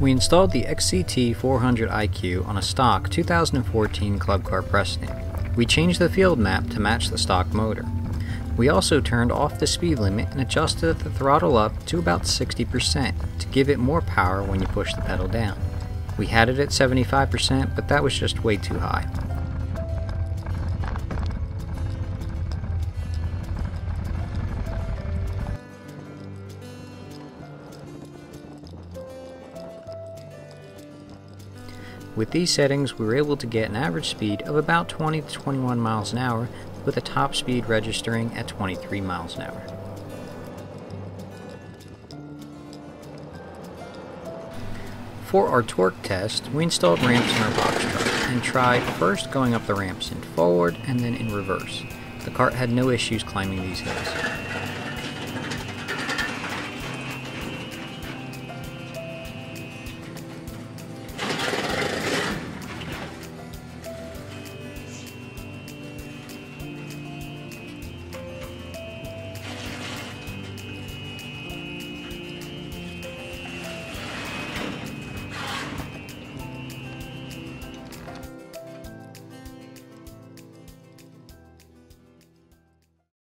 We installed the XCT 400 IQ on a stock 2014 Club Car Precedent. We changed the field map to match the stock motor. We also turned off the speed limit and adjusted the throttle up to about 60% to give it more power when you push the pedal down. We had it at 75%, but that was just way too high. With these settings, we were able to get an average speed of about 20 to 21 miles an hour, with a top speed registering at 23 miles an hour. For our torque test, we installed ramps in our box truck and tried first going up the ramps in forward and then in reverse. The cart had no issues climbing these hills.